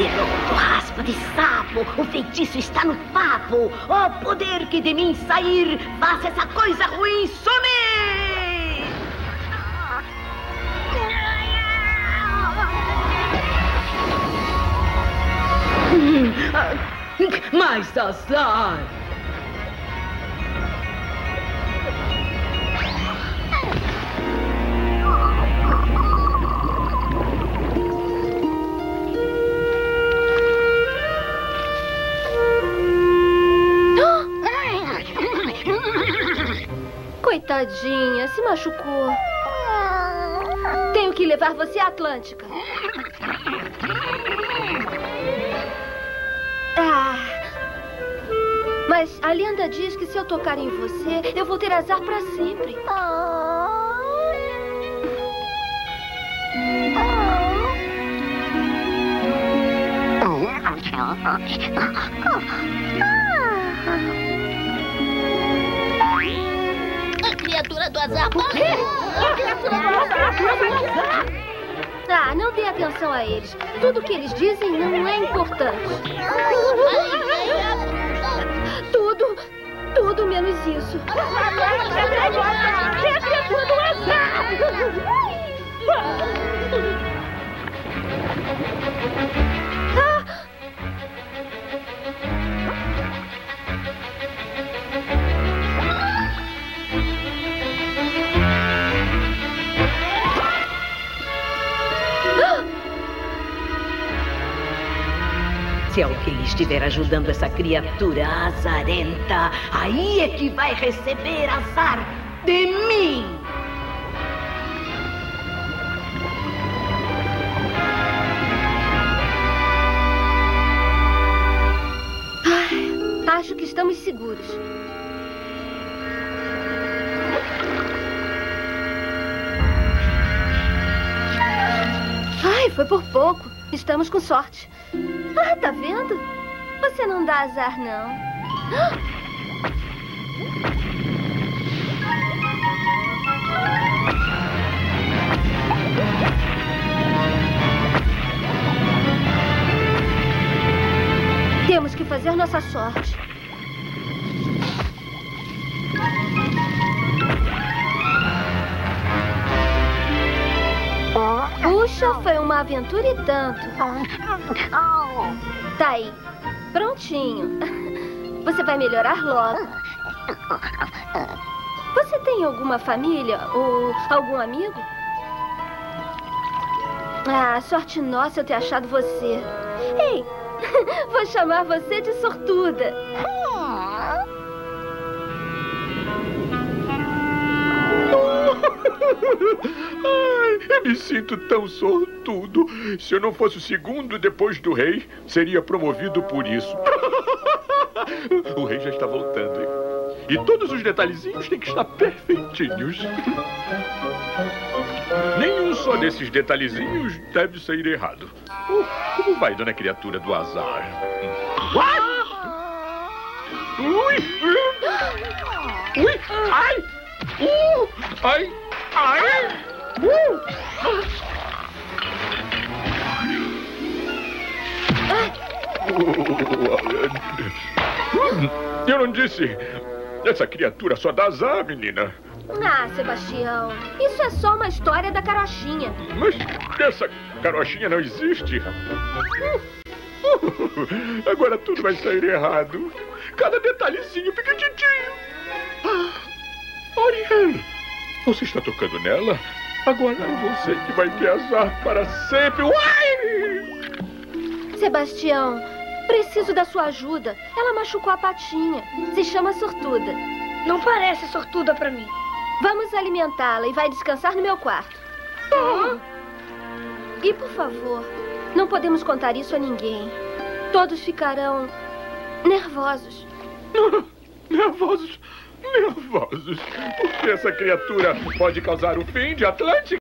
Poderoso raspa de sapo, o feitiço está no papo. O poder que de mim sair, faça essa coisa ruim sumir! Hum, ah, Mais azar! Coitadinha, se machucou. Tenho que levar você à Atlântica. Ah. Mas a lenda diz que se eu tocar em você, eu vou ter azar para sempre. A azar morreu! Ah, não dê atenção a eles. Tudo que eles dizem não é importante. Tudo, tudo menos isso. É Se alguém estiver ajudando essa criatura azarenta, aí é que vai receber azar de mim! Acho que estamos seguros. Ai, foi por pouco. Estamos com sorte. Ah, tá vendo? Você não dá azar, não. Temos que fazer nossa sorte. Puxa, foi uma aventura e tanto. Tá aí. Prontinho. Você vai melhorar logo. Você tem alguma família ou algum amigo? Ah, sorte nossa eu ter achado você. Ei, vou chamar você de sortuda. Ai, eu me sinto tão sortudo. Se eu não fosse o segundo depois do rei, seria promovido por isso. O rei já está voltando. hein? E todos os detalhezinhos têm que estar perfeitinhos. Nenhum só desses detalhezinhos deve sair errado. Uh, como vai, dona criatura do azar? What? Ui! Ui! Ai! Uh! Ai! Ai! Eu não disse. Essa criatura só dá azar, menina. Ah, Sebastião, isso é só uma história da carochinha. Mas essa carochinha não existe. Agora tudo vai sair errado. Cada detalhezinho pequenininho. Ariel, você está tocando nela? Agora é você que vai ter azar para sempre. Uai! Sebastião, preciso da sua ajuda. Ela machucou a patinha. Se chama sortuda. Não parece sortuda pra mim. Vamos alimentá-la e vai descansar no meu quarto. E por favor, não podemos contar isso a ninguém. Todos ficarão nervosos. Nervosos, nervosos. Porque essa criatura pode causar o fim de Atlântica.